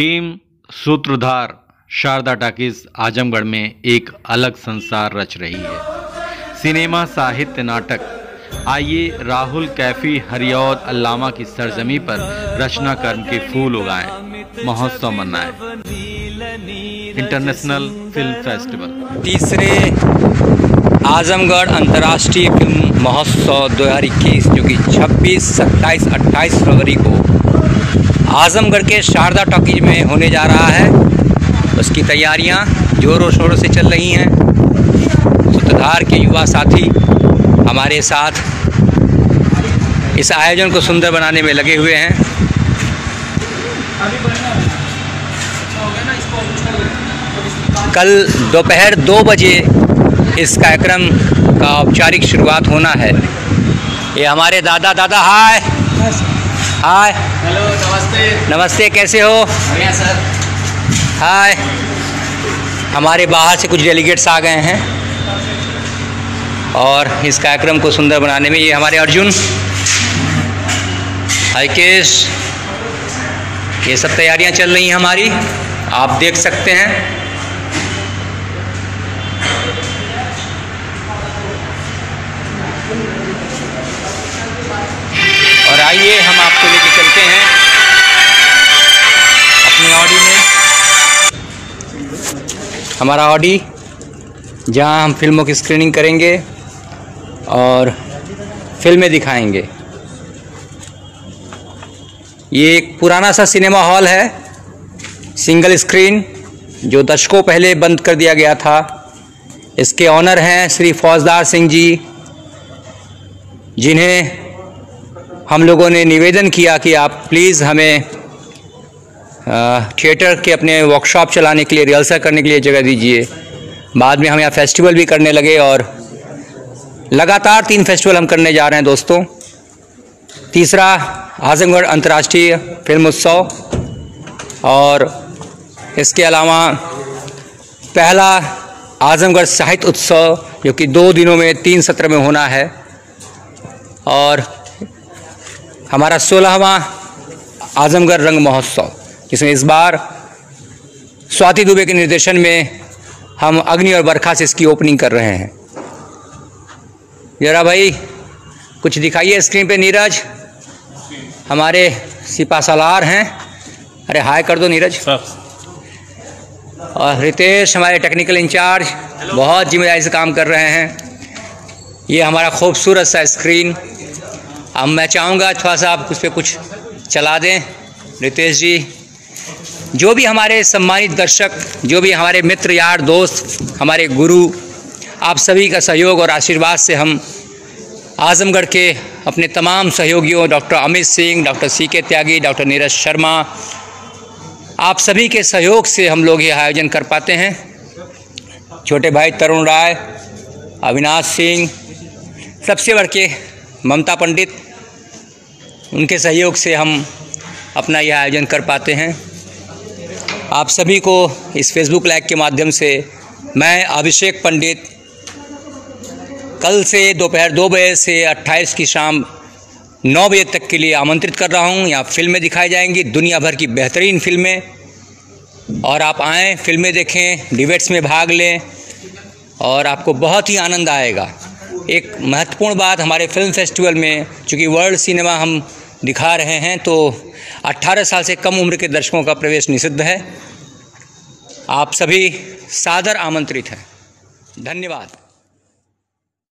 Team सूत्रधार Sharda talkies Azamgarh में एक अलग संसार रच रही है। सिनेमा साहित्य नाटक। आइए राहुल कैफी हरियौद अल्लामा की सरजमी पर रचना कर्म के फूल उगाएँ महोत्सव मनाएँ। International film festival. तीसरे आजमगढ़ अंतर्राष्ट्रीय फ़िल्म महोत्सव 2021 जो कि 26, 27, 28 फरवरी को आजमगढ़ के शारदा टॉकीज में होने जा रहा है। उसकी तैयारियाँ जोरों शोरों से चल रही हैं। सूत्रधार के युवा साथी हमारे साथ इस आयोजन को सुंदर बनाने में लगे हुए हैं। कल दोपहर दो बजे इस कार्यक्रम का औपचारिक शुरुआत होना है। ये हमारे दादा दादा, हाय। हाय। हेलो नमस्ते। नमस्ते कैसे हो? बढ़िया सर। हाय। हमारे बाहर से कुछ डेलीगेट्स आ गए हैं। और इस कार्यक्रम को सुंदर बनाने में ये हमारे अर्जुन हरिकेश ये सब तैयारियाँ चल रही हैं हमारी। आप देख सकते हैं। और आइए हमारा ऑडी जहाँ हम फ़िल्मों की स्क्रीनिंग करेंगे और फ़िल्में दिखाएँगे। ये एक पुराना सा सिनेमा हॉल है सिंगल स्क्रीन जो दशकों पहले बंद कर दिया गया था। इसके ऑनर हैं श्री फौजदार सिंह जी, जिन्हें हम लोगों ने निवेदन किया कि आप प्लीज़ हमें थिएटर के अपने वर्कशॉप चलाने के लिए रिहर्सल करने के लिए जगह दीजिए। बाद में हम यहाँ फेस्टिवल भी करने लगे और लगातार तीन फेस्टिवल हम करने जा रहे हैं दोस्तों। तीसरा, आजमगढ़ अंतर्राष्ट्रीय फ़िल्म उत्सव और इसके अलावा पहला आजमगढ़ साहित्य उत्सव, जो कि दो दिनों में, तीन सत्र में होना है। और हमारा सोलहवा आजमगढ़ रंग महोत्सव। जिसमें इस बार स्वाति दुबे के निर्देशन में हम अग्नि और बरखा से इसकी ओपनिंग कर रहे हैं। जरा भाई कुछ दिखाइए स्क्रीन पे नीरज। हमारे सिपा सालार हैं। अरे हाय कर दो नीरज। और रितेश हमारे टेक्निकल इंचार्ज बहुत ज़िम्मेदारी से काम कर रहे हैं। ये हमारा खूबसूरत सा स्क्रीन अब मैं चाहूँगा थोड़ा सा आप उस पर कुछ चला दें। रितेश जी जो भी हमारे सम्मानित दर्शक, जो भी हमारे मित्र, यार, दोस्त, हमारे गुरु, आप सभी का सहयोग और आशीर्वाद से हम आजमगढ़ के अपने तमाम सहयोगियों, doctor Amit Singh, doctor C K Tyagi, doctor Neeraj Sharma, आप सभी के सहयोग से हम लोग ये आयोजन कर पाते हैं। छोटे भाई तरुण राय, अविनाश सिंह, सबसे बढ़ के ममता पंडित, उनके सहयोग से हम अपना यह आयोजन कर पाते हैं। आप सभी को इस फेसबुक लाइव के माध्यम से मैं अभिषेक पंडित कल से दोपहर दो बजे से 28 की शाम नौ बजे तक के लिए आमंत्रित कर रहा हूँ। यहाँ फ़िल्में दिखाई जाएँगी, दुनिया भर की बेहतरीन फ़िल्में। और आप आएँ, फ़िल्में देखें डिबेट्स में भाग लें और आपको बहुत ही आनंद आएगा। एक महत्वपूर्ण बात हमारे फ़िल्म फेस्टिवल में, चूँकि वर्ल्ड सिनेमा हम दिखा रहे हैं तो 18 साल से कम उम्र के दर्शकों का प्रवेश निषिद्ध है। आप सभी सादर आमंत्रित हैं। धन्यवाद।